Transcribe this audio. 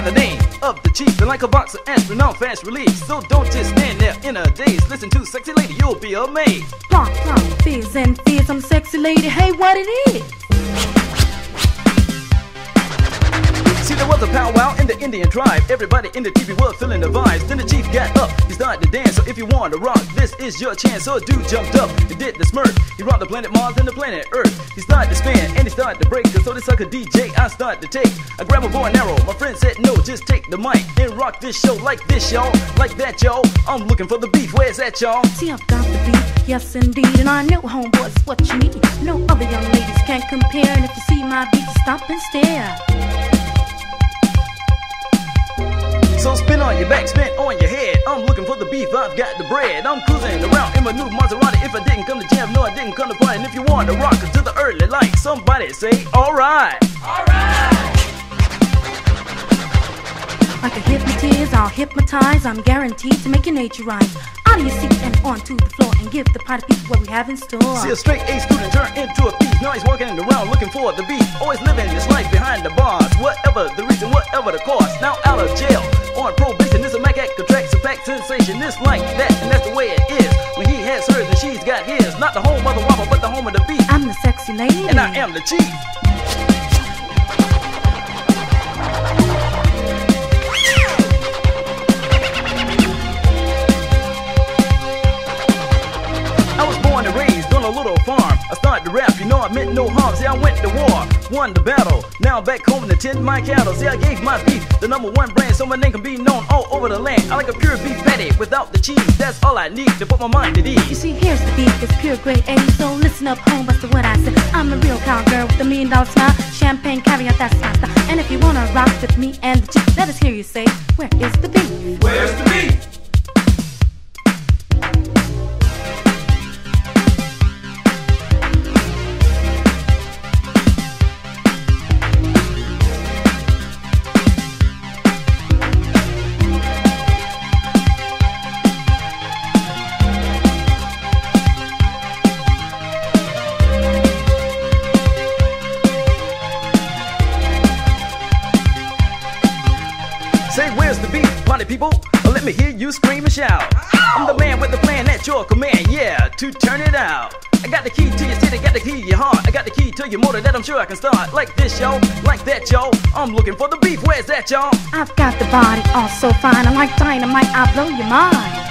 by the name of the chief. And like a boxer, aspirin, fast relief. So don't just stand there in a daze. Listen to sexy lady, you'll be amazed. Plonk, plonk, fizz and fizz. I'm sexy lady. Hey, what it is? There was a powwow in the Indian tribe. Everybody in the TV was feeling the vibes. Then the chief got up, he started to dance. So if you want to rock, this is your chance. So a dude jumped up and did the smirk. He rocked the planet Mars and the planet Earth. He started to spin and he started to break. And so this sucker DJ I started to take. I grab a bow and arrow. My friend said no, just take the mic and rock this show like this, y'all. Like that, y'all. I'm looking for the beef. Where's that, y'all? See, I've got the beat, yes indeed. And I know, homeboys, what you need. No other young ladies can compare. And if you see my beat, stop and stare. So spin on your back, spin on your head. I'm looking for the beef, I've got the bread. I'm cruising around in my new Maserati. If I didn't come to jam, no, I didn't come to party. And if you want to rock to the early light, somebody say, alright. Like a hypnotist, I'll hypnotize. I'm guaranteed to make your nature rise. Out of your seat and onto the floor and give the party people what we have in store. See a straight A student turn into a thief. Now he's walking around looking for the beef. Always living his life behind the bars. Whatever the reason, whatever the cost. Now out of jail, on probation. This a Mac act, contracts a fact sensation. This like that, and that's the way it is. When he has hers and she's got his. Not the home of the waffle, but the home of the beef. I'm the sexy lady. And I am the chief. I started to rap, you know I meant no harm. See, I went to war, won the battle. Now I'm back home to tend my cattle. See, I gave my beef the number one brand, so my name can be known all over the land. I like a pure beef patty without the cheese. That's all I need to put my mind at ease. You see, here's the beef, it's pure grade A. So listen up, home, to what I say. I'm a real cowgirl with a million dollar smile. Champagne, caviar, that's my style. And if you wanna rock with me and the chick, let us hear you say, Where is the beat? Say, where's the beef, party people? Let me hear you scream and shout. I'm the man with the plan at your command, yeah, to turn it out. I got the key to your city, got the key to your heart. I got the key to your motor that I'm sure I can start. Like this, yo, like that, yo. I'm looking for the beef, where's that, y'all? I've got the body all so fine. I'm like dynamite, I'll blow your mind.